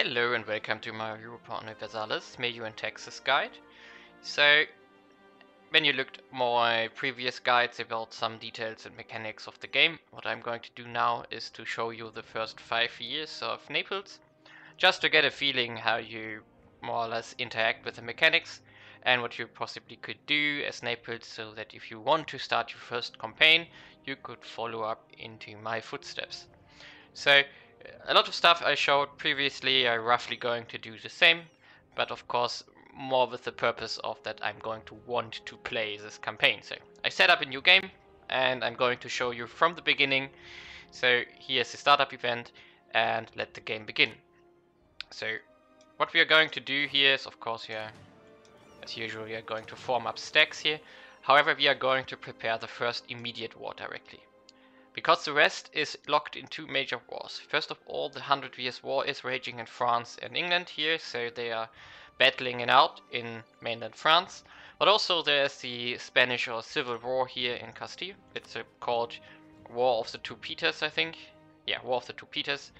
Hello and welcome to my Europa Universalis MEIOU and Taxes guide. So, when you looked my previous guides about some details and mechanics of the game, what I'm going to do now is to show you the first five years of Naples, just to get a feeling how you more or less interact with the mechanics and what you possibly could do as Naples so that if you want to start your first campaign, you could follow up into my footsteps. So a lot of stuff I showed previously I'm roughly going to do the same, but of course more with the purpose of that I'm going to want to play this campaign. So I set up a new game and I'm going to show you from the beginning. So here's the startup event and let the game begin. So what we are going to do here is of course here as usual we are going to form up stacks here. However we are going to prepare the first immediate war directly because the rest is locked in two major wars. First of all, the Hundred Years' War is raging in France and England here, so they are battling it out in mainland France. But also there's the Spanish or Civil War here in Castile. It's called War of the Two Peters, I think. Yeah, War of the Two Peters.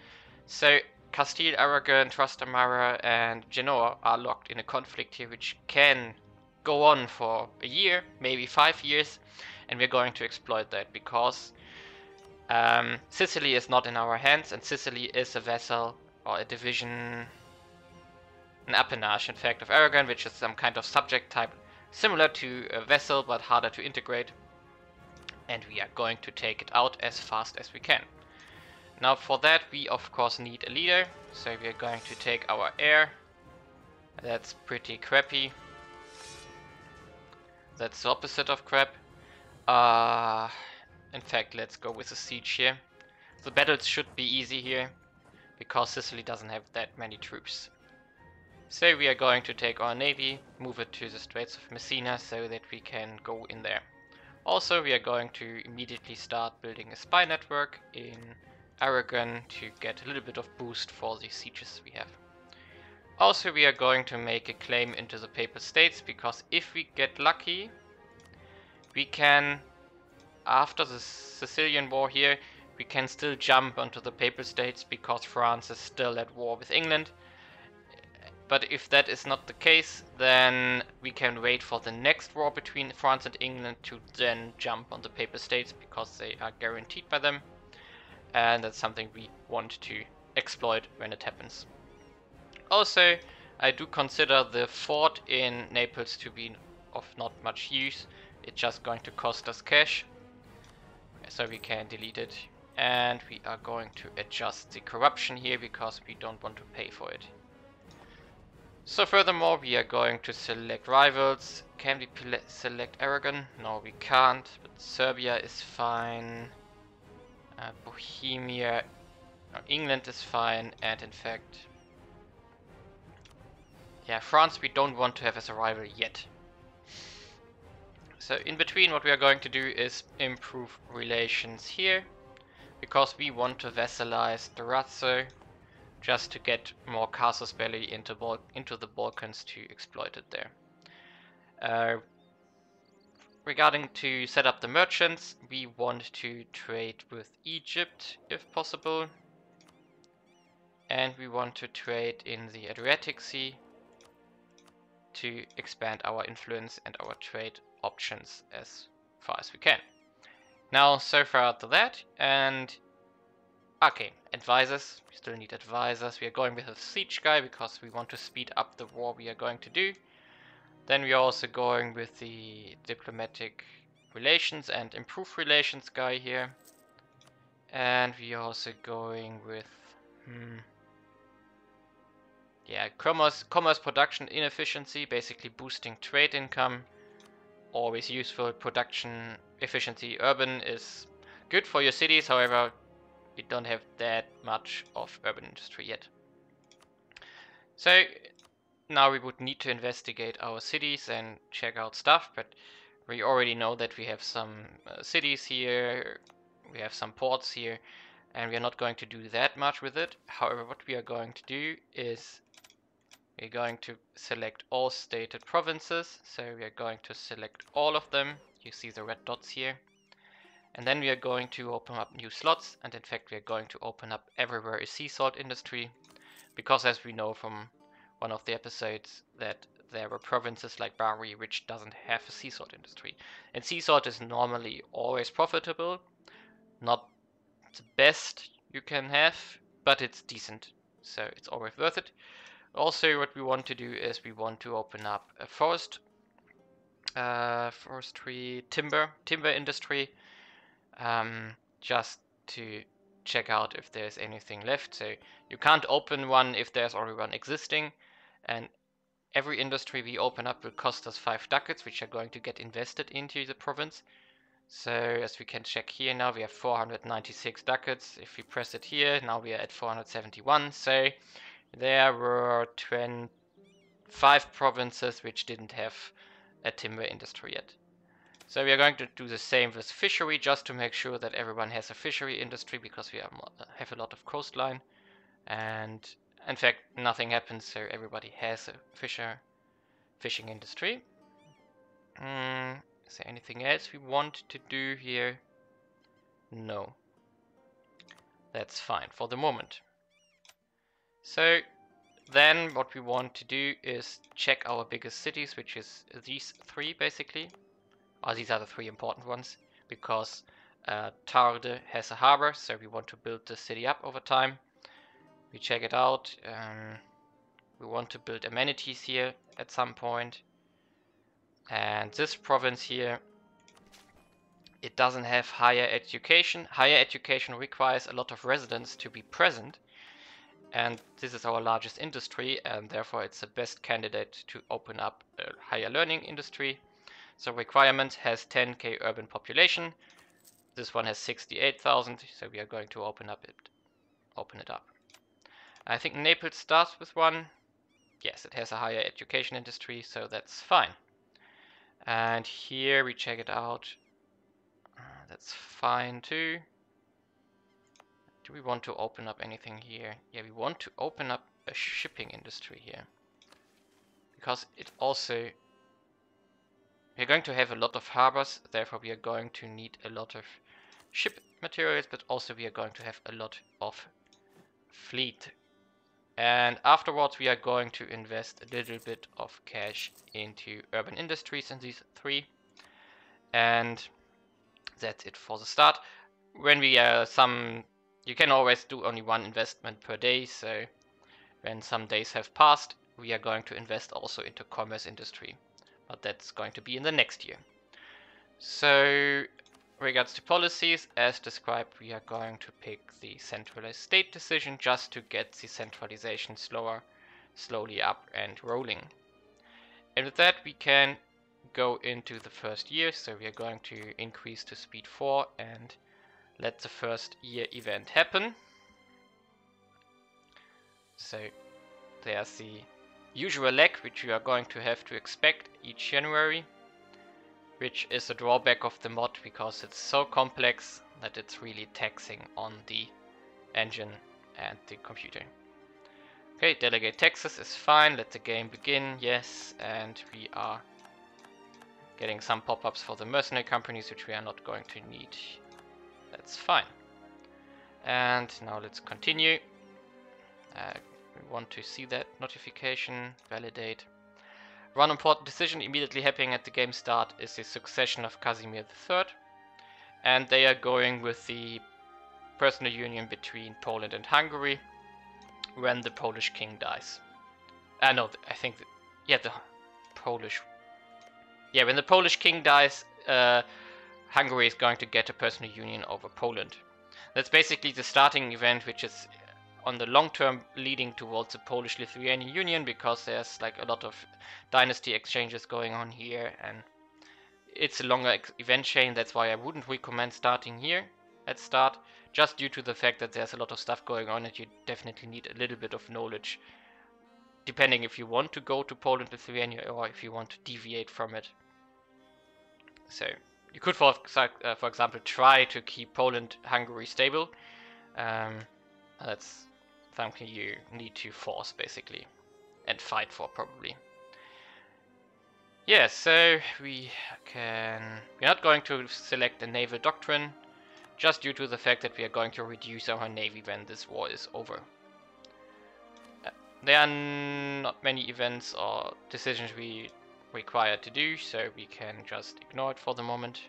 So Castile, Aragon, Trastamara and Genoa are locked in a conflict here which can go on for a year, maybe five years. And we're going to exploit that because um, Sicily is not in our hands, and Sicily is a vessel or a division, an appanage, in fact, of Aragon, which is some kind of subject type similar to a vessel but harder to integrate. And we are going to take it out as fast as we can. Now for that we of course need a leader, so we are going to take our heir. That's pretty crappy. That's the opposite of crap. Uh, in fact, let's go with a siege here. The battles should be easy here, because Sicily doesn't have that many troops. So we are going to take our navy, move it to the Straits of Messina so that we can go in there. Also, we are going to immediately start building a spy network in Aragon to get a little bit of boost for the sieges we have. Also, we are going to make a claim into the Papal States because if we get lucky, we can after the Sicilian War here, we can still jump onto the Papal States because France is still at war with England. But if that is not the case, then we can wait for the next war between France and England to then jump on the Papal States because they are guaranteed by them. And that's something we want to exploit when it happens. Also, I do consider the fort in Naples to be of not much use. It's just going to cost us cash so we can delete it. And we are going to adjust the corruption here because we don't want to pay for it. So furthermore, we are going to select rivals. Can we select Aragon? No, we can't, but Serbia is fine. Uh, Bohemia, no, England is fine, and in fact, yeah, France we don't want to have as a rival yet. So in between what we are going to do is improve relations here because we want to vassalize Durazzo just to get more casus belli into, Bal into the Balkans to exploit it there. Uh, regarding to set up the merchants, we want to trade with Egypt if possible. And we want to trade in the Adriatic Sea to expand our influence and our trade options as far as we can. Now, so far after that, and okay, advisors. We still need advisors. We are going with a siege guy because we want to speed up the war we are going to do. Then we are also going with the diplomatic relations and improve relations guy here. And we are also going with, hmm, yeah, commerce, commerce production inefficiency, basically boosting trade income always useful. Production efficiency urban is good for your cities, however, we don't have that much of urban industry yet. So now we would need to investigate our cities and check out stuff, but we already know that we have some uh, cities here, we have some ports here, and we are not going to do that much with it. However, what we are going to do is we're going to select all stated provinces. So we are going to select all of them. You see the red dots here. And then we are going to open up new slots. And in fact, we are going to open up everywhere a sea salt industry. because as we know from one of the episodes that there were provinces like Bari which doesn't have a sea salt industry. And sea salt is normally always profitable, not the best you can have, but it's decent, so it's always worth it. Also, what we want to do is we want to open up a forest, uh, forestry, timber, timber industry, um, just to check out if there's anything left. So you can't open one if there's already one existing, and every industry we open up will cost us 5 ducats, which are going to get invested into the province. So as we can check here now, we have 496 ducats. If we press it here, now we are at 471. So there were 25 provinces which didn't have a timber industry yet. So we are going to do the same with fishery, just to make sure that everyone has a fishery industry, because we have a lot of coastline. And in fact, nothing happens, so everybody has a fisher, fishing industry. Mm, is there anything else we want to do here? No. That's fine for the moment. So then what we want to do is check our biggest cities, which is these three basically. Or these are the three important ones, because uh, Tarde has a harbor, so we want to build the city up over time we check it out. Um, we want to build amenities here at some point. And this province here, it doesn't have higher education. Higher education requires a lot of residents to be present. And this is our largest industry, and therefore it's the best candidate to open up a higher learning industry. So requirement has 10k urban population. This one has 68,000, so we are going to open up it, open it up. I think Naples starts with one. Yes, it has a higher education industry, so that's fine. And here we check it out. Uh, that's fine too. Do we want to open up anything here? Yeah, we want to open up a shipping industry here. Because it also... We're going to have a lot of harbors, therefore we are going to need a lot of ship materials, but also we are going to have a lot of fleet and afterwards we are going to invest a little bit of cash into urban industries in these three. And that's it for the start. When we uh, some, you can always do only one investment per day. So when some days have passed, we are going to invest also into commerce industry. But that's going to be in the next year. So regards to policies, as described, we are going to pick the centralized state decision just to get the centralization slower, slowly up and rolling. And with that, we can go into the first year. So we are going to increase to speed 4 and let the first year event happen. So there's the usual lag, which we are going to have to expect each January which is a drawback of the mod because it's so complex that it's really taxing on the engine and the computer. Okay, delegate taxes is fine, let the game begin, yes, and we are getting some pop-ups for the mercenary companies which we are not going to need. That's fine. And now let's continue. Uh, we want to see that notification, validate. One important decision immediately happening at the game start is the succession of Casimir III. And they are going with the personal union between Poland and Hungary when the Polish king dies. Uh, know, I think, that, yeah, the Polish... Yeah, when the Polish king dies, uh, Hungary is going to get a personal union over Poland. That's basically the starting event, which is uh, on the long term leading towards the Polish-Lithuanian Union because there's like a lot of dynasty exchanges going on here and it's a longer event chain. That's why I wouldn't recommend starting here at start, just due to the fact that there's a lot of stuff going on and you definitely need a little bit of knowledge, depending if you want to go to Poland, Lithuania, or if you want to deviate from it. So you could, for, uh, for example, try to keep Poland, Hungary stable. Um, that's something you need to force basically and fight for probably. Yeah, so we can... We're not going to select a naval doctrine, just due to the fact that we are going to reduce our navy when this war is over. Uh, there are not many events or decisions we require to do, so we can just ignore it for the moment.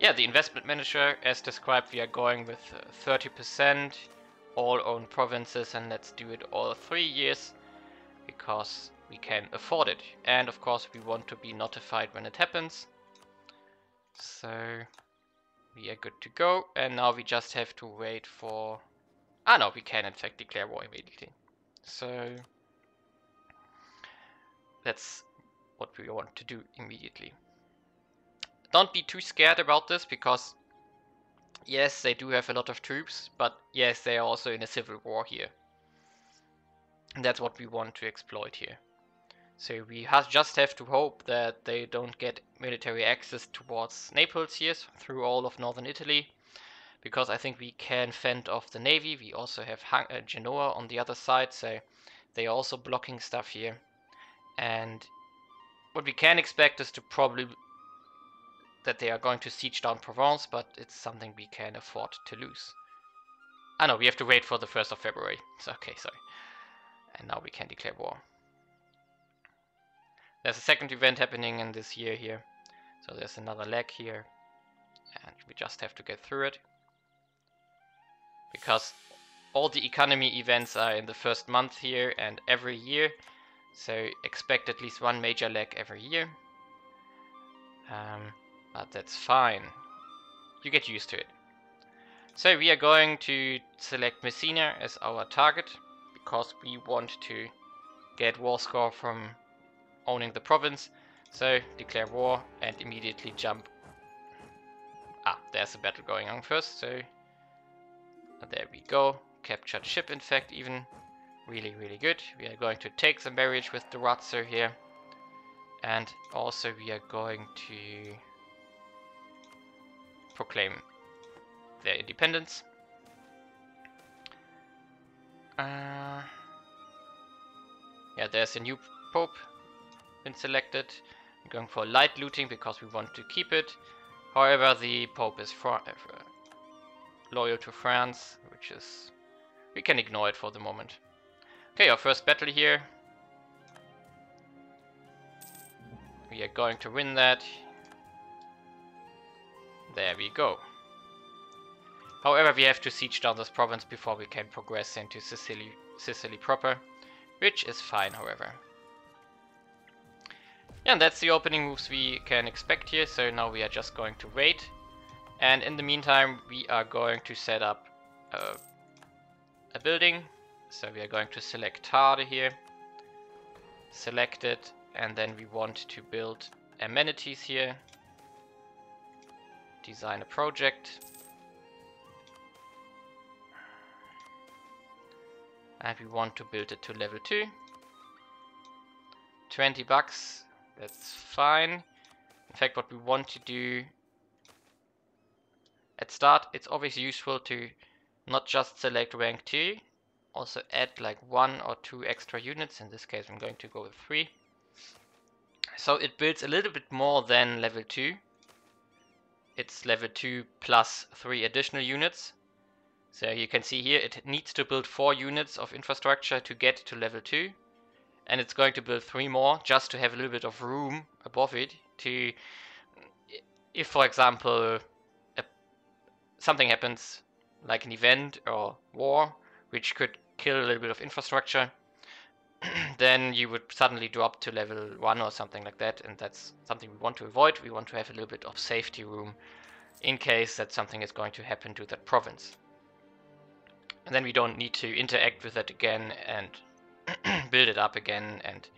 Yeah, the investment manager, as described, we are going with 30% uh, all own provinces and let's do it all three years because we can afford it. And of course we want to be notified when it happens. So we are good to go and now we just have to wait for... Ah no, we can in fact declare war immediately. So that's what we want to do immediately. Don't be too scared about this because yes, they do have a lot of troops, but yes, they are also in a civil war here. And that's what we want to exploit here. So we just have to hope that they don't get military access towards Naples here through all of northern Italy. Because I think we can fend off the navy. We also have uh, Genoa on the other side, so they are also blocking stuff here. And what we can expect is to probably that they are going to siege down Provence, but it's something we can afford to lose. Ah no, we have to wait for the 1st of February. So, okay, sorry. And now we can declare war. There's a second event happening in this year here. So there's another leg here. And we just have to get through it. Because all the economy events are in the first month here and every year. So expect at least one major leg every year. Um, but that's fine. You get used to it. So we are going to select Messina as our target because we want to get war score from owning the province. So declare war and immediately jump. Ah, there's a battle going on first, so there we go. Captured ship in fact even. Really, really good. We are going to take the marriage with the Durazzo here. And also we are going to proclaim their independence. Uh, yeah, there's a new pope been selected. I'm going for light looting because we want to keep it. However, the pope is uh, loyal to France, which is... We can ignore it for the moment. Okay, our first battle here. We are going to win that. There we go. However, we have to siege down this province before we can progress into Sicily, Sicily proper, which is fine, however. Yeah, and that's the opening moves we can expect here, so now we are just going to wait. And in the meantime, we are going to set up a, a building. So we are going to select Tade here, select it, and then we want to build amenities here. Design a project. And we want to build it to level 2. 20 bucks that's fine. In fact, what we want to do at start, it's always useful to not just select rank 2, also add like one or two extra units. In this case, I'm going to go with three. So it builds a little bit more than level 2. It's level 2 plus three additional units. So you can see here it needs to build four units of infrastructure to get to level 2 and it's going to build three more just to have a little bit of room above it to if for example a, something happens like an event or war which could kill a little bit of infrastructure then you would suddenly drop to level 1 or something like that and that's something we want to avoid we want to have a little bit of safety room in case that something is going to happen to that province and then we don't need to interact with it again and build it up again and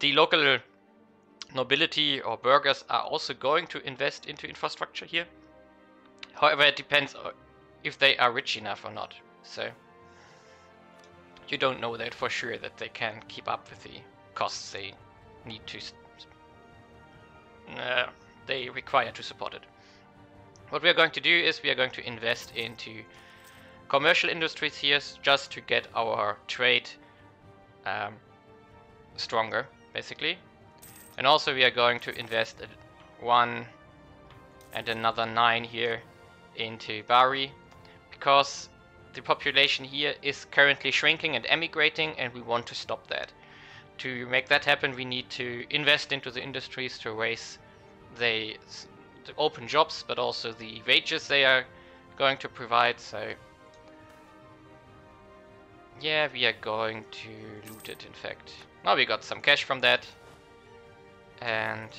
the local nobility or burghers are also going to invest into infrastructure here. However, it depends if they are rich enough or not. So you don't know that for sure that they can keep up with the costs they need to uh, they require to support it. What we are going to do is we are going to invest into commercial industries here just to get our trade um, stronger, basically. And also we are going to invest one and another nine here into Bari because the population here is currently shrinking and emigrating, and we want to stop that. To make that happen, we need to invest into the industries to raise the, the open jobs, but also the wages they are going to provide. So, yeah, we are going to loot it, in fact. Now we got some cash from that. And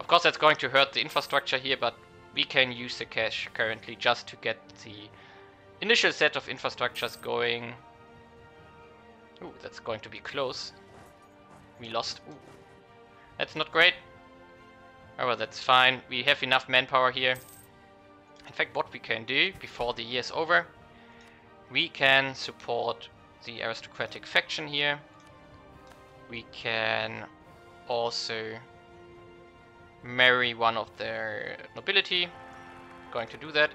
of course that's going to hurt the infrastructure here, but we can use the cash currently just to get the initial set of infrastructures going. Ooh, that's going to be close. We lost. Ooh. That's not great. Oh, well, that's fine. We have enough manpower here. In fact, what we can do before the year is over, we can support the aristocratic faction here. We can also marry one of their nobility. Going to do that.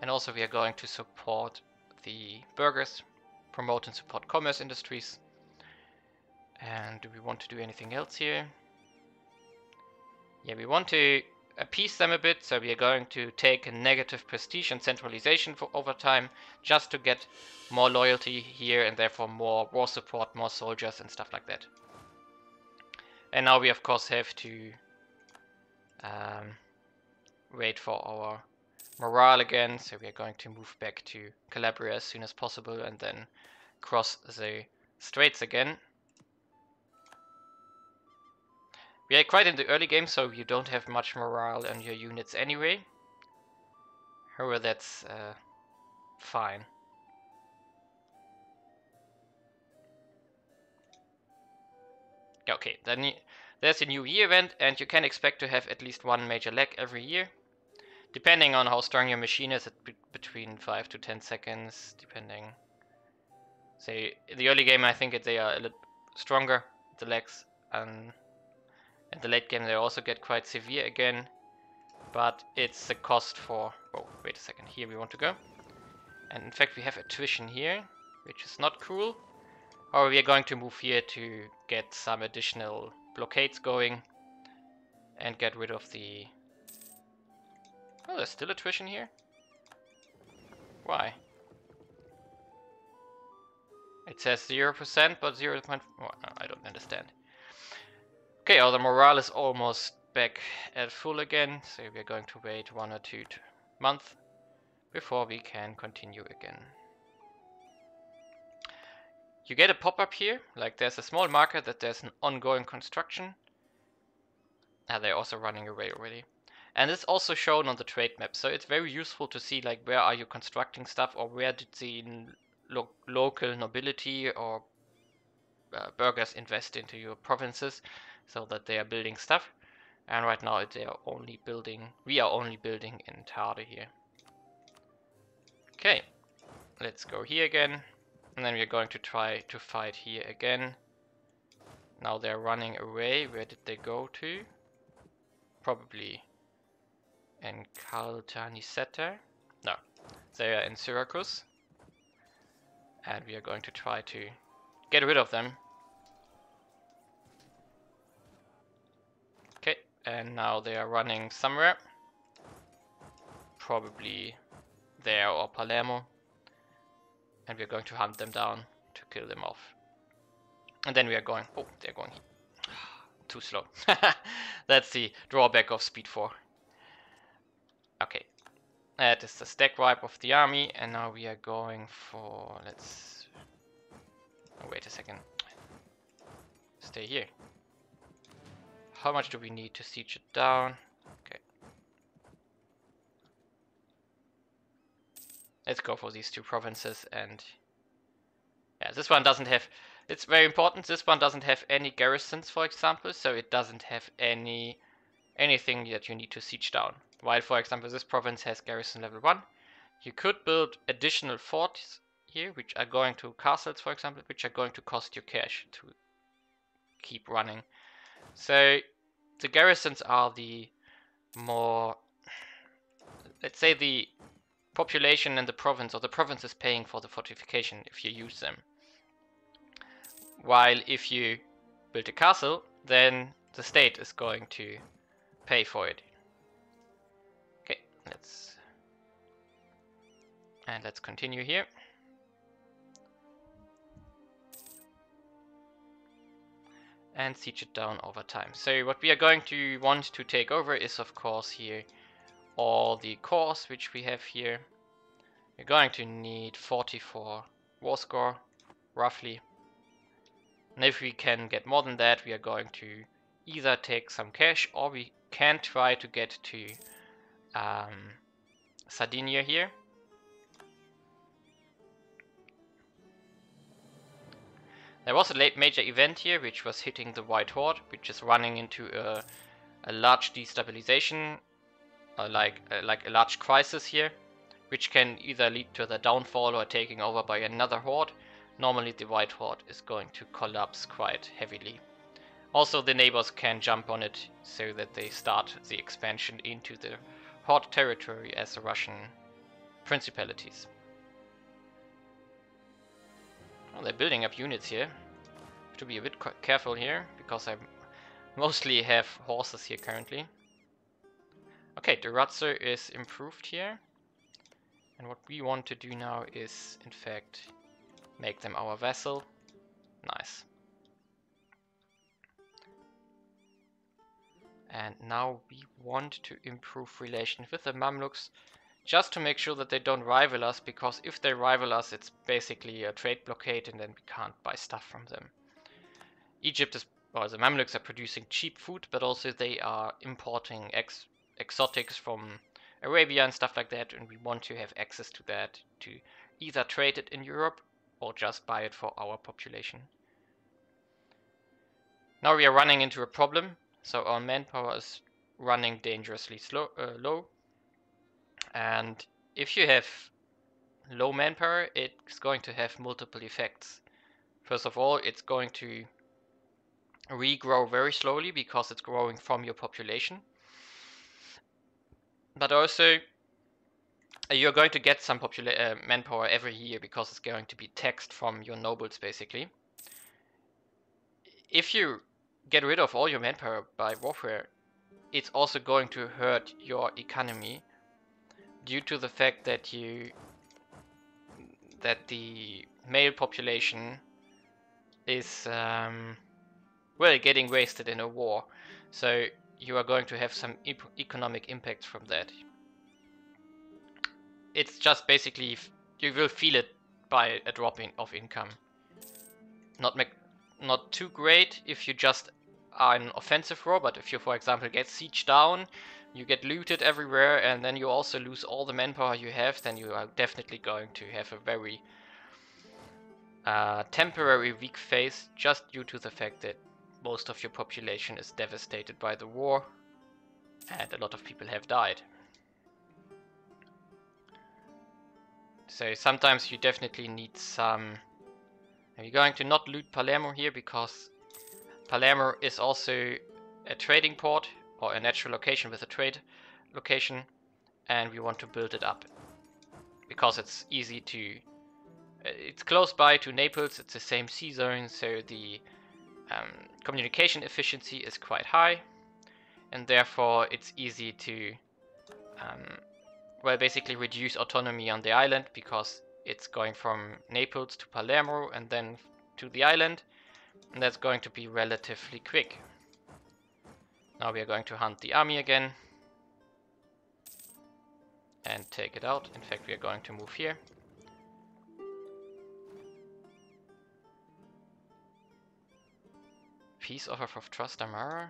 And also we are going to support the burghers, promote and support commerce industries. And do we want to do anything else here? Yeah, we want to appease them a bit, so we are going to take a negative prestige and centralization for over time, just to get more loyalty here and therefore more war support, more soldiers and stuff like that. And now we of course have to um, wait for our morale again, so we are going to move back to Calabria as soon as possible and then cross the straits again. We are quite in the early game, so you don't have much morale on your units anyway. However, that's uh, fine. Okay, then there's a new year event and you can expect to have at least one major lag every year. Depending on how strong your machine is, be between 5 to 10 seconds, depending. Say, the early game I think they are a little stronger, the lags, um, and in the late game they also get quite severe again. But it's the cost for... Oh, wait a second, here we want to go. And in fact we have attrition here, which is not cool. Or we are going to move here to get some additional blockades going and get rid of the... Oh, there's still attrition here? Why? It says 0%, but 0. Point... Oh, I don't understand. Okay, oh, the morale is almost back at full again, so we're going to wait one or two months before we can continue again. You get a pop-up here, like there's a small marker that there's an ongoing construction. Ah, they're also running away already. And it's also shown on the trade map, so it's very useful to see like where are you constructing stuff or where did the lo local nobility or uh, burghers invest into your provinces so that they are building stuff. And right now they are only building, we are only building in Tarde here. Okay, let's go here again. And then we're going to try to fight here again. Now they're running away. Where did they go to? Probably in Caltanissetta. No, they are in Syracuse. And we are going to try to get rid of them. Okay, and now they are running somewhere. Probably there or Palermo and we're going to hunt them down to kill them off. And then we are going, oh, they're going too slow. That's the drawback of Speed 4. Okay, that is the stack wipe of the army, and now we are going for, let's, oh, wait a second, stay here. How much do we need to siege it down? Let's go for these two provinces and yeah, this one doesn't have, it's very important, this one doesn't have any garrisons, for example, so it doesn't have any anything that you need to siege down. While, for example, this province has garrison level 1, you could build additional forts here, which are going to castles, for example, which are going to cost you cash to keep running. So the garrisons are the more, let's say the population in the province or the province is paying for the fortification if you use them. While if you build a castle, then the state is going to pay for it. Okay, let's... And let's continue here. And siege it down over time. So what we are going to want to take over is of course here all the cores which we have here. We're going to need 44 war score, roughly. And if we can get more than that, we are going to either take some cash or we can try to get to um, Sardinia here. There was a late major event here which was hitting the White Horde, which is running into a, a large destabilization, uh, like, uh, like a large crisis here, which can either lead to the downfall or taking over by another Horde. Normally the White Horde is going to collapse quite heavily. Also the neighbors can jump on it so that they start the expansion into the Horde territory as the Russian principalities. Well, they're building up units here. Have to be a bit careful here, because I mostly have horses here currently. Okay, the Durazzo is improved here. And what we want to do now is, in fact, make them our vessel. Nice. And now we want to improve relations with the Mamluks just to make sure that they don't rival us, because if they rival us, it's basically a trade blockade and then we can't buy stuff from them. Egypt is, well, the Mamluks are producing cheap food, but also they are importing ex exotics from Arabia and stuff like that, and we want to have access to that to either trade it in Europe or just buy it for our population. Now we are running into a problem, so our manpower is running dangerously slow, uh, low and if you have low manpower, it's going to have multiple effects. First of all, it's going to regrow very slowly because it's growing from your population. But also, uh, you're going to get some uh, manpower every year because it's going to be taxed from your nobles, basically. If you get rid of all your manpower by warfare, it's also going to hurt your economy due to the fact that you that the male population is um, well getting wasted in a war so you are going to have some e economic impact from that. It's just basically you will feel it by a drop in of income. Not make, not too great if you just are an offensive war but if you for example get siege down you get looted everywhere and then you also lose all the manpower you have, then you are definitely going to have a very uh, temporary weak phase just due to the fact that most of your population is devastated by the war and a lot of people have died. So sometimes you definitely need some... We're going to not loot Palermo here because Palermo is also a trading port or a natural location with a trade location and we want to build it up because it's easy to uh, it's close by to Naples it's the same sea zone so the um, communication efficiency is quite high and therefore it's easy to um, well basically reduce autonomy on the island because it's going from Naples to Palermo and then to the island and that's going to be relatively quick now we are going to hunt the army again. And take it out. In fact, we are going to move here. Peace offer of Trastamara.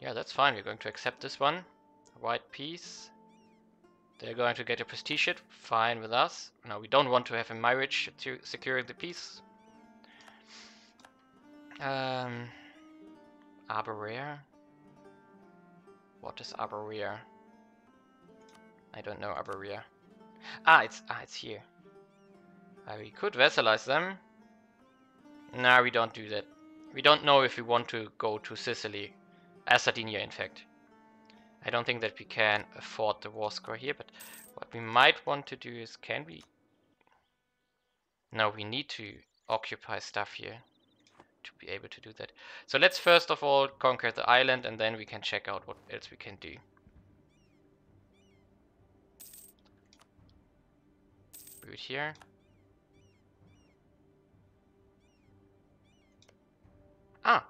Yeah, that's fine. We're going to accept this one. White peace. They're going to get a prestige hit. Fine with us. Now we don't want to have a marriage to secure the peace. Um, Arborea? What is Arborea? I don't know Arborea. Ah, it's ah, it's here. Uh, we could vassalize them. Nah, we don't do that. We don't know if we want to go to Sicily. As Sardinia, in fact. I don't think that we can afford the war score here, but what we might want to do is, can we... No, we need to occupy stuff here to be able to do that. So let's first of all conquer the island and then we can check out what else we can do. distribute here. Ah,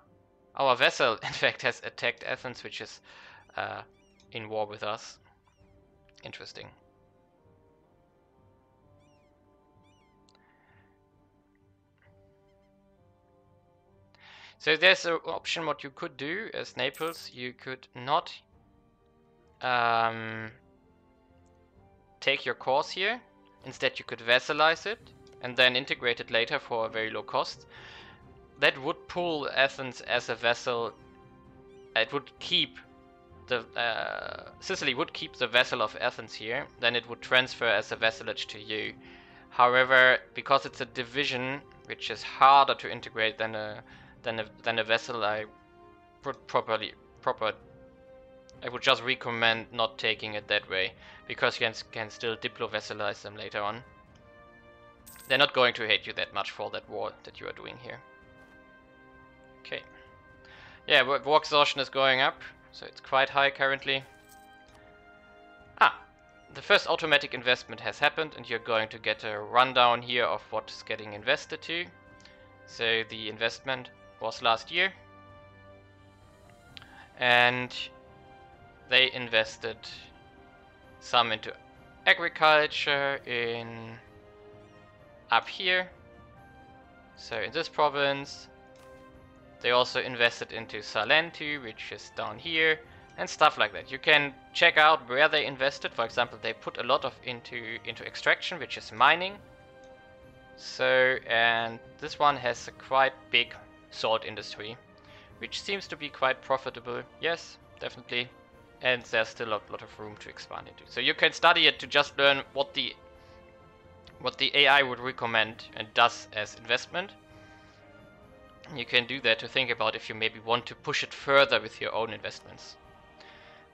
our vessel in fact has attacked Athens, which is uh, in war with us. Interesting. So there's an option what you could do as Naples. You could not um, take your course here. Instead you could vassalize it and then integrate it later for a very low cost. That would pull Athens as a vessel. It would keep the uh, Sicily would keep the vessel of Athens here. Then it would transfer as a vassalage to you. However, because it's a division, which is harder to integrate than a than a than a vessel, I would properly proper. I would just recommend not taking it that way because you can, can still diplo vassalize them later on. They're not going to hate you that much for that war that you are doing here. Okay. Yeah, war exhaustion is going up, so it's quite high currently. Ah, the first automatic investment has happened and you're going to get a rundown here of what's getting invested to. So the investment was last year. And they invested some into agriculture in up here. So in this province, they also invested into Salentu, which is down here, and stuff like that. You can check out where they invested. For example, they put a lot of into into extraction, which is mining. So, and this one has a quite big salt industry, which seems to be quite profitable. Yes, definitely. And there's still a lot of room to expand into. So you can study it to just learn what the what the AI would recommend and does as investment. You can do that to think about if you maybe want to push it further with your own investments.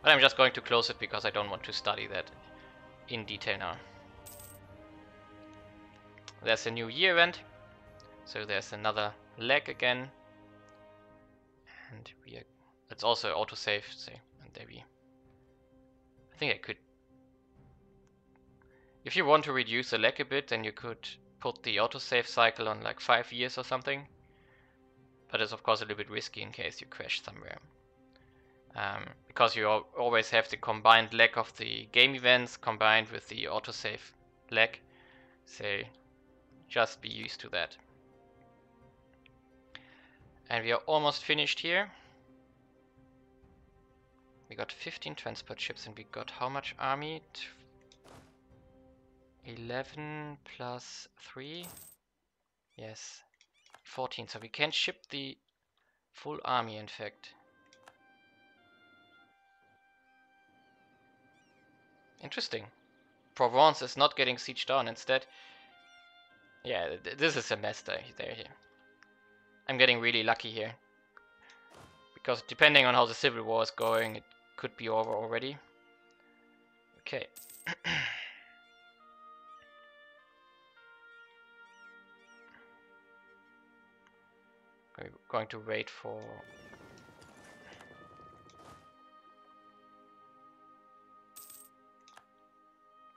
But I'm just going to close it because I don't want to study that in detail now. There's a new year event, so there's another leg again. And we are, it's also autosave, so and there we I think I could if you want to reduce the lag a bit then you could put the autosave cycle on like 5 years or something. But it's of course a little bit risky in case you crash somewhere. Um, because you always have the combined lag of the game events combined with the autosave lag. So just be used to that. And we are almost finished here. We got 15 transport ships and we got how much army? 11 plus 3? Yes, 14. So we can ship the full army in fact. Interesting. Provence is not getting sieged down instead. Yeah, th this is a mess there, here. I'm getting really lucky here. Because depending on how the civil war is going, it could be over already. Okay. We're going to wait for...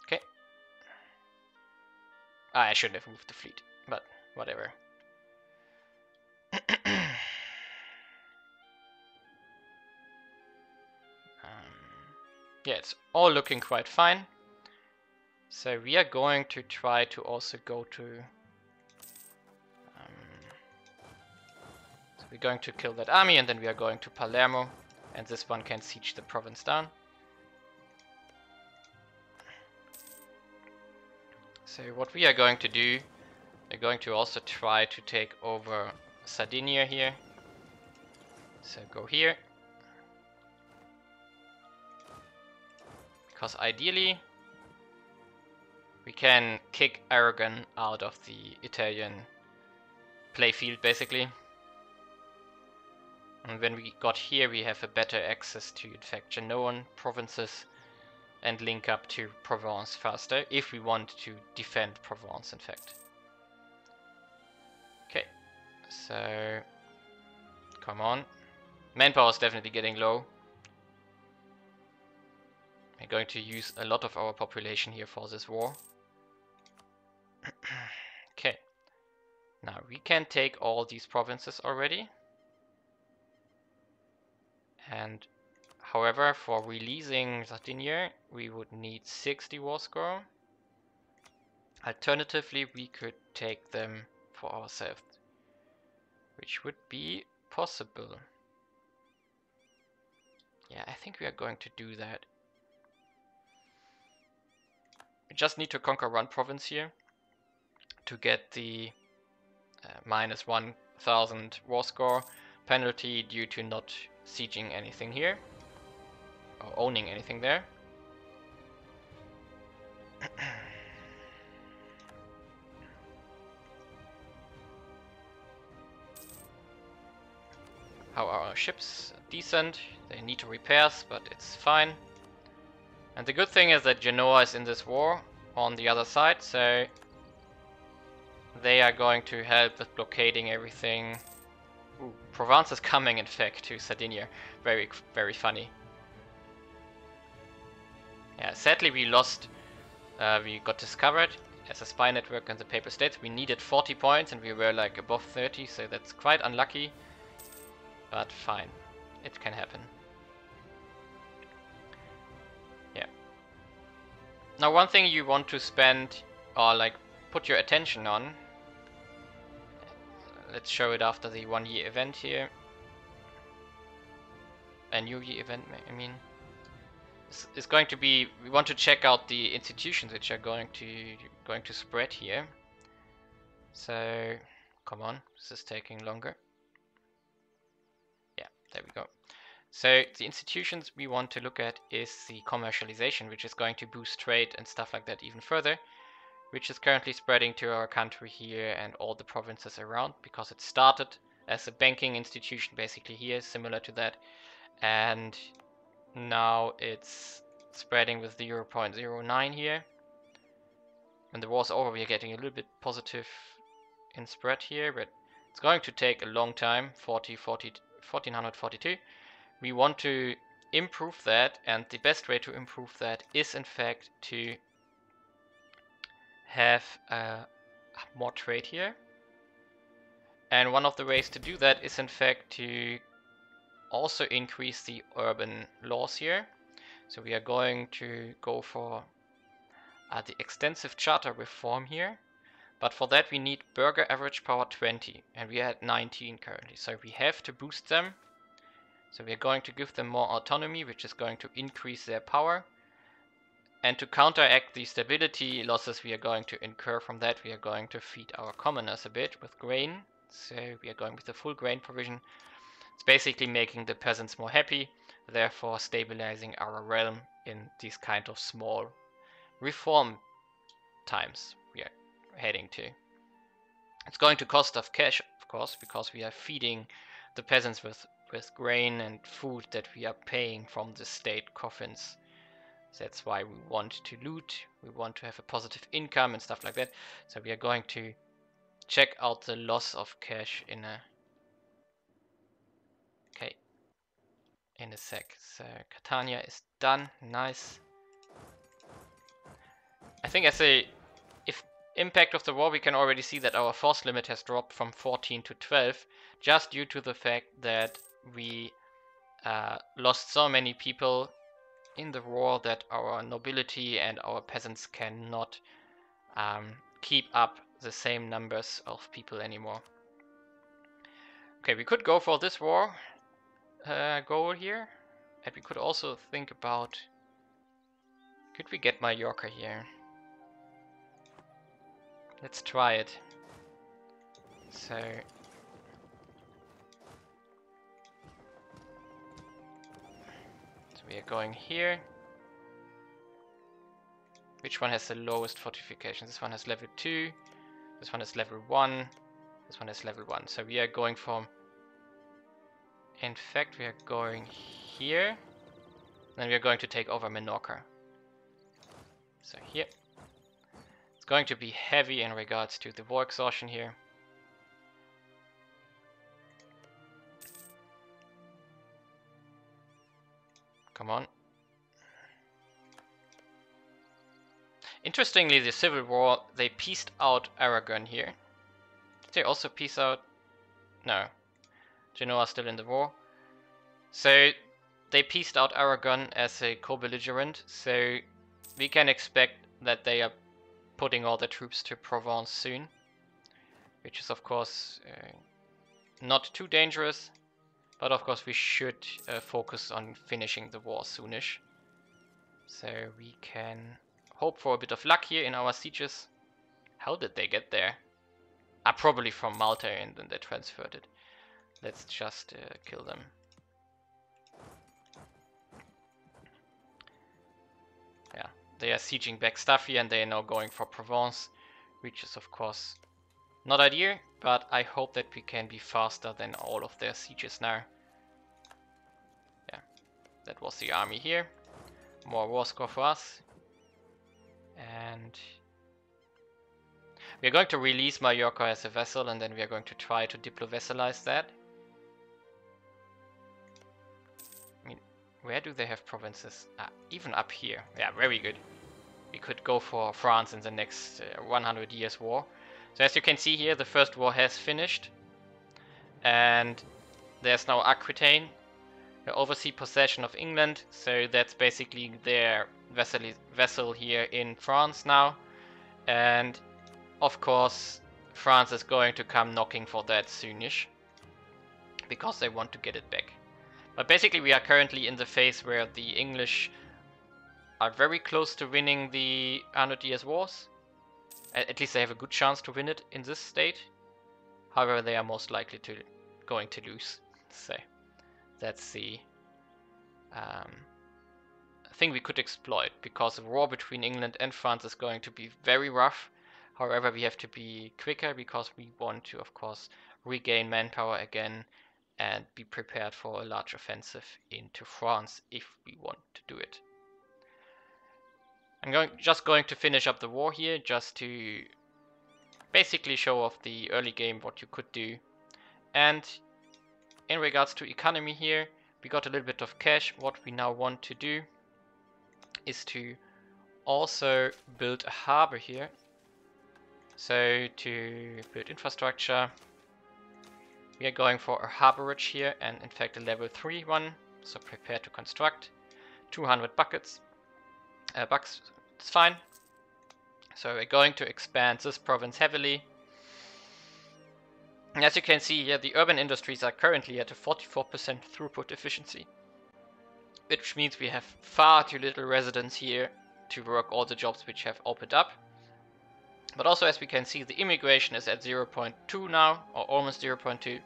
Okay. Ah, I shouldn't have moved the fleet, but whatever. yeah, it's all looking quite fine. So we are going to try to also go to... we're going to kill that army and then we are going to Palermo. And this one can siege the province down. So what we are going to do, we're going to also try to take over Sardinia here. So go here. Because ideally we can kick Aragon out of the Italian playfield basically. And when we got here we have a better access to in fact Genoan provinces and link up to Provence faster if we want to defend Provence in fact. Okay, so come on. Manpower is definitely getting low. We're going to use a lot of our population here for this war. Okay, now we can take all these provinces already. And however, for releasing Sardinia, we would need 60 war score. Alternatively, we could take them for ourselves, which would be possible. Yeah, I think we are going to do that. We just need to conquer one province here to get the uh, minus 1000 war score penalty due to not sieging anything here or owning anything there. How are our ships? Decent. They need to repairs, but it's fine. And the good thing is that Genoa is in this war on the other side, so they are going to help with blockading everything. Provence is coming, in fact, to Sardinia. Very, very funny. Yeah, sadly we lost, uh, we got discovered as a spy network in the Papal States. We needed 40 points and we were like above 30, so that's quite unlucky. But fine, it can happen. Yeah. Now one thing you want to spend or like put your attention on let's show it after the one year event here. A new year event, I mean. It's, going to be, we want to check out the institutions which are going to going to spread here. So, come on, this is taking longer. Yeah, there we go. So the institutions we want to look at is the commercialization, which is going to boost trade and stuff like that even further which is currently spreading to our country here and all the provinces around because it started as a banking institution basically here, similar to that. And now it's spreading with the 0.09 here. When the war's over, we are getting a little bit positive in spread here, but it's going to take a long time, 40, 40, 1442. We want to improve that, and the best way to improve that is in fact to have uh, more trade here. And one of the ways to do that is in fact to also increase the urban laws here. So we are going to go for uh, the extensive charter reform here. But for that we need burgher average power 20 and we are at 19 currently. So we have to boost them. So we are going to give them more autonomy which is going to increase their power. And to counteract the stability losses we are going to incur from that, we are going to feed our commoners a bit with grain. So we are going with the full grain provision. It's basically making the peasants more happy, therefore stabilizing our realm in these kind of small reform times we are heading to. It's going to cost us cash, of course, because we are feeding the peasants with, with grain and food that we are paying from the state coffins that's why we want to loot, we want to have a positive income and stuff like that. So we are going to check out the loss of cash in a okay in a sec. So Catania is done, nice. I think as a if impact of the war we can already see that our force limit has dropped from 14 to 12 just due to the fact that we uh, lost so many people in the war that our nobility and our peasants cannot um, keep up the same numbers of people anymore. Okay, we could go for this war uh, goal here. And we could also think about... Could we get Mallorca here? Let's try it. So... we are going here. Which one has the lowest fortification? This one has level 2, this one has level 1, this one has level 1. So we are going from... In fact, we are going here. Then we are going to take over Menorca. So here. It's going to be heavy in regards to the war exhaustion here. Come on. Interestingly, the Civil War, they peaced out Aragon here. Did they also peace out. No. Genoa still in the war. So they peaced out Aragon as a co-belligerent, so we can expect that they are putting all the troops to Provence soon. Which is of course uh, not too dangerous, but of course we should uh, focus on finishing the war soonish. So we can hope for a bit of luck here in our sieges. How did they get there? Ah, probably from Malta and then they transferred it. Let's just uh, kill them. Yeah, they are sieging back stuff here and they are now going for Provence, which is of course not ideal, but I hope that we can be faster than all of their sieges now. Yeah, that was the army here. More war score for us. And we're going to release Mallorca as a vassal and then we are going to try to diplo-vassalize that. I mean, where do they have provinces? Ah, even up here. Yeah, very good. We could go for France in the next uh, 100 years war. So as you can see here, the first war has finished. And there's now Aquitaine, the oversea possession of England. So that's basically their vassal, vassal here in France now. And of course, France is going to come knocking for that soonish. Because they want to get it back. But basically we are currently in the phase where the English are very close to winning the Hundred Years' Wars. At least they have a good chance to win it in this state. However, they are most likely to going to lose. So that's the um, thing we could exploit because the war between England and France is going to be very rough. However, we have to be quicker because we want to, of course, regain manpower again and be prepared for a large offensive into France if we want to do it. I'm going just going to finish up the war here just to basically show off the early game what you could do. And in regards to economy here, we got a little bit of cash. What we now want to do is to also build a harbor here. So to build infrastructure, we are going for a harborage here and in fact a level 3 one. So prepare to construct. 200 buckets uh, bucks, it's fine. So we're going to expand this province heavily. And as you can see here, the urban industries are currently at a 44% throughput efficiency. Which means we have far too little residents here to work all the jobs which have opened up. But also as we can see, the immigration is at 0.2 now, or almost 0.2.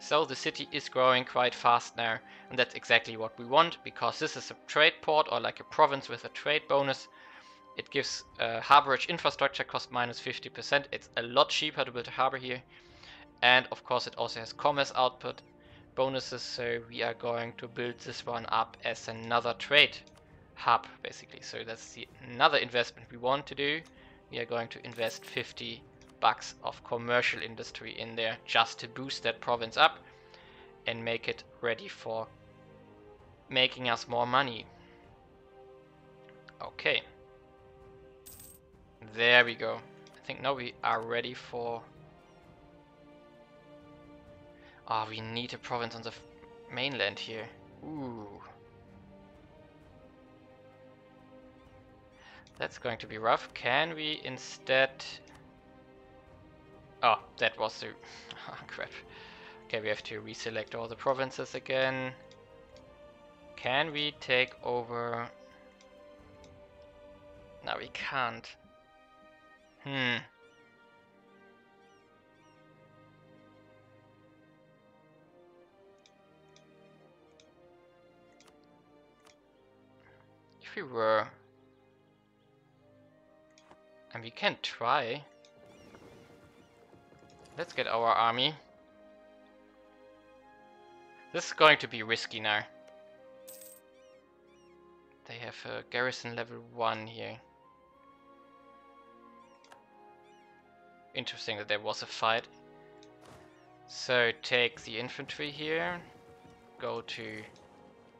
So the city is growing quite fast now, and that's exactly what we want, because this is a trade port or like a province with a trade bonus. It gives uh, harborage infrastructure cost minus 50%. It's a lot cheaper to build a harbor here. And of course it also has commerce output bonuses, so we are going to build this one up as another trade hub, basically. So that's the another investment we want to do. We are going to invest 50 bucks of commercial industry in there just to boost that province up and make it ready for making us more money. Okay. There we go. I think now we are ready for... Ah, oh, we need a province on the mainland here. Ooh. That's going to be rough. Can we instead Oh, that was the... Oh, crap. Okay, we have to reselect all the provinces again. Can we take over... No, we can't. Hmm. If we were... And we can try. Let's get our army. This is going to be risky now. They have a garrison level 1 here. Interesting that there was a fight. So take the infantry here. Go to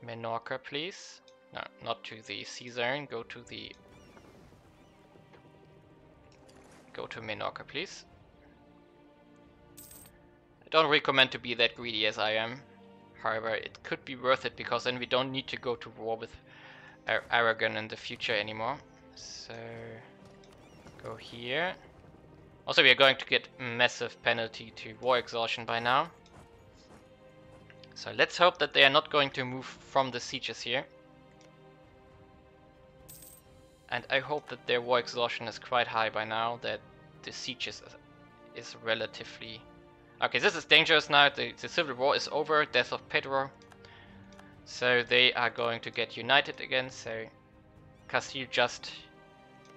Menorca, please. No, not to the sea zone. Go to the... Go to Menorca, please. Don't recommend to be that greedy as I am. However, it could be worth it because then we don't need to go to war with Ar Aragon in the future anymore. So, go here. Also, we are going to get massive penalty to war exhaustion by now. So let's hope that they are not going to move from the sieges here. And I hope that their war exhaustion is quite high by now, that the sieges is, is relatively... Okay, this is dangerous now, the, the civil war is over, death of Pedro. So they are going to get united again, so Castile just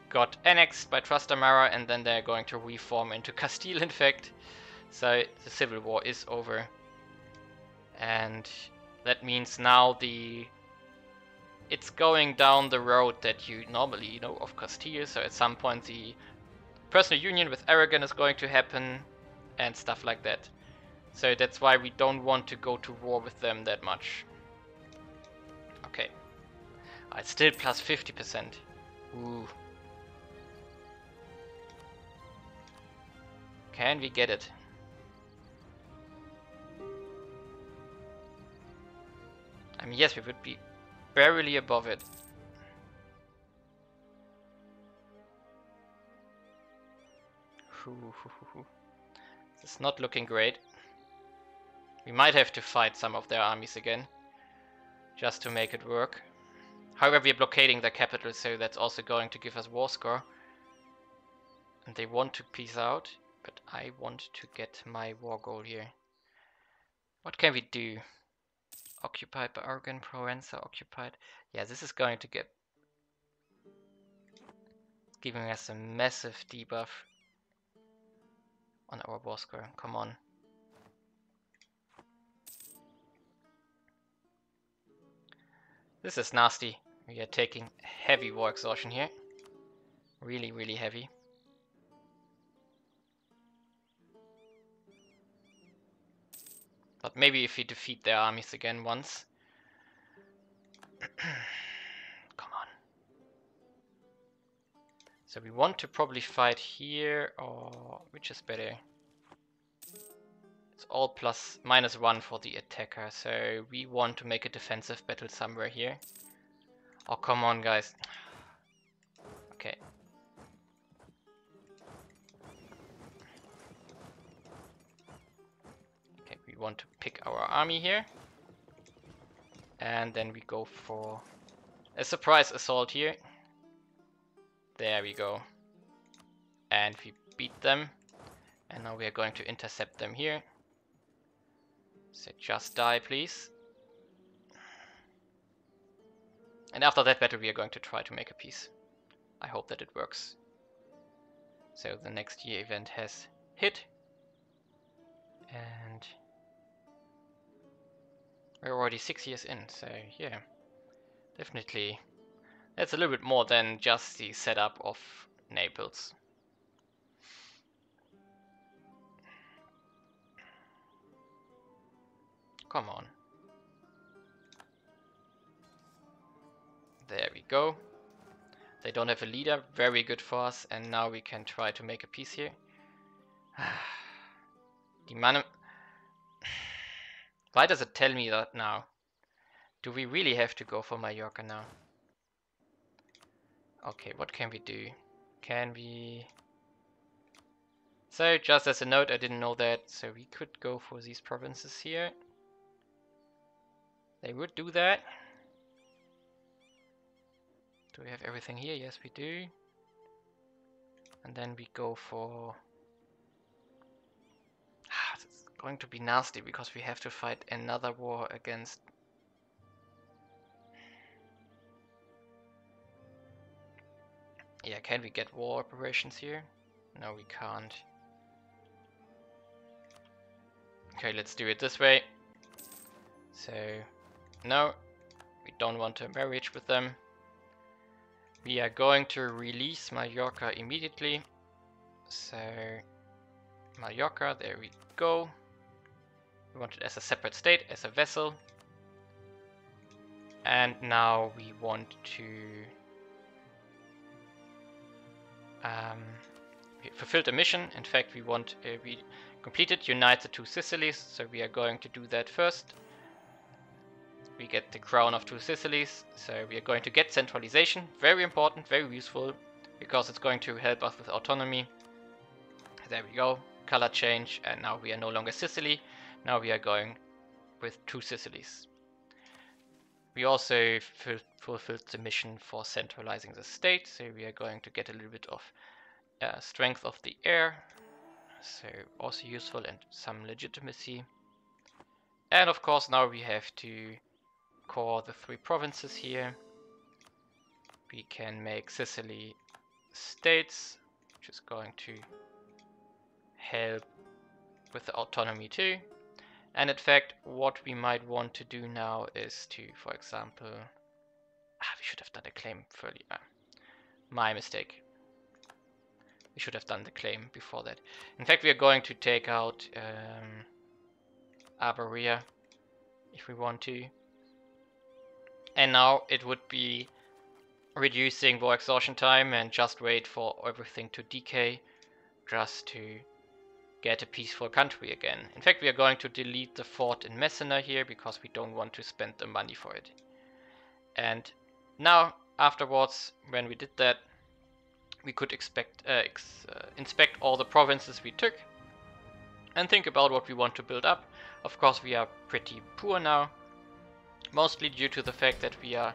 got annexed by Trastamara and then they're going to reform into Castile in fact. So the civil war is over. And that means now the it's going down the road that you normally know of Castile, so at some point the personal union with Aragon is going to happen and stuff like that. So that's why we don't want to go to war with them that much. Okay. It's still plus 50%. Ooh. Can we get it? I mean, yes, we would be barely above it. It's not looking great. We might have to fight some of their armies again, just to make it work. However, we're blockading their capital, so that's also going to give us war score. And they want to peace out, but I want to get my war goal here. What can we do? Occupied by Aragon, Provenza occupied. Yeah, this is going to get giving us a massive debuff on our score. Come on. This is nasty. We are taking heavy war exhaustion here. Really, really heavy. But maybe if we defeat their armies again once. So we want to probably fight here, or which is better? It's all plus minus one for the attacker, so we want to make a defensive battle somewhere here. Oh, come on, guys. Okay, Okay, we want to pick our army here. And then we go for a surprise assault here. There we go. And we beat them. And now we are going to intercept them here. So just die, please. And after that battle we are going to try to make a peace. I hope that it works. So the next year event has hit. And we're already six years in, so yeah. Definitely. That's a little bit more than just the setup of Naples. Come on. There we go. They don't have a leader, very good for us, and now we can try to make a peace here. the, man why does it tell me that now? Do we really have to go for Mallorca now? Okay, what can we do? Can we... So, just as a note, I didn't know that, so we could go for these provinces here. They would do that. Do we have everything here? Yes, we do. And then we go for it's going to be nasty because we have to fight another war against Yeah, can we get war operations here? No, we can't. Okay, let's do it this way. So, no, we don't want a marriage with them. We are going to release Mallorca immediately. So, Mallorca, there we go. We want it as a separate state, as a vassal. And now we want to... Um, fulfilled a mission. In fact, we want uh, we completed unite the two Sicilies, so we are going to do that first. We get the crown of two Sicilies, so we are going to get centralization. Very important, very useful, because it's going to help us with autonomy. There we go, color change, and now we are no longer Sicily. Now we are going with two Sicilies. We also fulfilled the mission for centralizing the state, so we are going to get a little bit of uh, strength of the heir, so also useful and some legitimacy. And of course now we have to core the three provinces here. We can make Sicily states, which is going to help with the autonomy too. And in fact, what we might want to do now is to, for example, ah, we should have done a claim earlier. Ah, my mistake. We should have done the claim before that. In fact, we are going to take out um, Arborea if we want to. And now it would be reducing war exhaustion time and just wait for everything to decay just to get a peaceful country again. In fact, we are going to delete the fort in Messina here because we don't want to spend the money for it. And now, afterwards, when we did that, we could expect, uh, ex uh, inspect all the provinces we took and think about what we want to build up. Of course, we are pretty poor now, mostly due to the fact that we are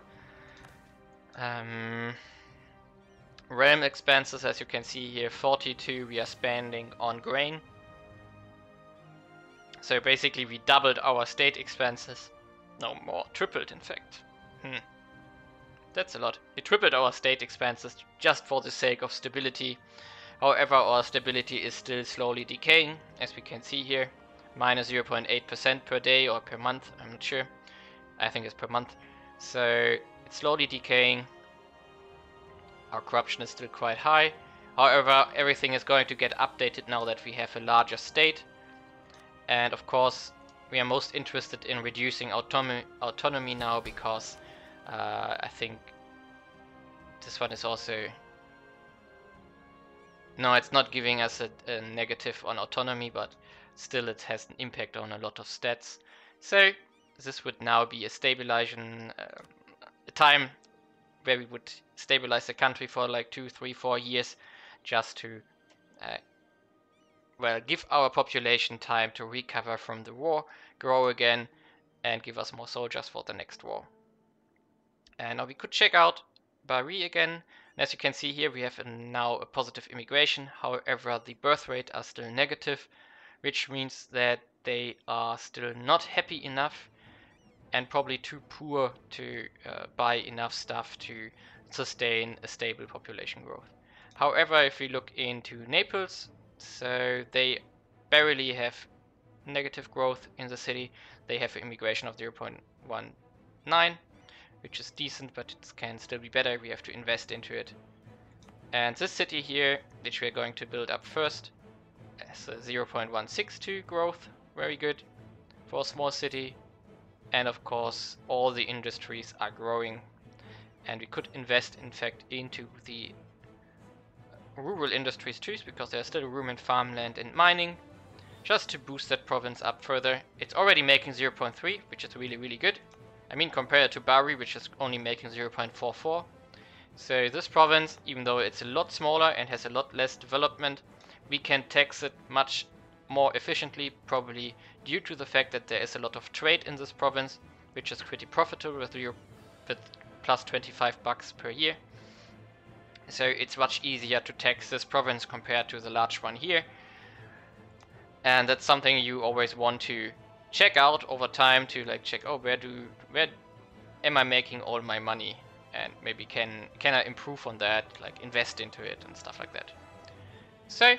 um, realm expenses, as you can see here, 42 we are spending on grain. So basically we doubled our state expenses. No more, tripled in fact. Hmm. That's a lot. We tripled our state expenses just for the sake of stability. However, our stability is still slowly decaying, as we can see here. Minus 0.8% per day or per month, I'm not sure. I think it's per month. So it's slowly decaying. Our corruption is still quite high. However, everything is going to get updated now that we have a larger state. And of course, we are most interested in reducing autonomy, autonomy now because uh, I think this one is also... No, it's not giving us a, a, negative on autonomy, but still it has an impact on a lot of stats. So this would now be a stabilization uh, a time where we would stabilize the country for like two, three, four years just to uh, well, give our population time to recover from the war, grow again, and give us more soldiers for the next war. And now we could check out Bari again. And as you can see here, we have a now a positive immigration. However, the birth rate are still negative, which means that they are still not happy enough and probably too poor to uh, buy enough stuff to sustain a stable population growth. However, if we look into Naples, so they barely have negative growth in the city. They have immigration of 0.19, which is decent, but it can still be better. We have to invest into it. And this city here, which we're going to build up first, has a 0.162 growth, very good for a small city. And of course, all the industries are growing. And we could invest, in fact, into the rural industries too, because there's still room in farmland and mining, just to boost that province up further. It's already making 0.3, which is really, really good. I mean, compared to Bari, which is only making 0.44. So this province, even though it's a lot smaller and has a lot less development, we can tax it much more efficiently, probably due to the fact that there is a lot of trade in this province, which is pretty profitable with, with plus 25 bucks per year. So it's much easier to tax this province compared to the large one here. And that's something you always want to check out over time to like check, oh, where do, where am I making all my money? And maybe can, can I improve on that, like invest into it and stuff like that. So,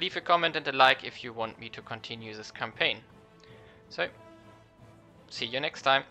leave a comment and a like if you want me to continue this campaign. So, see you next time.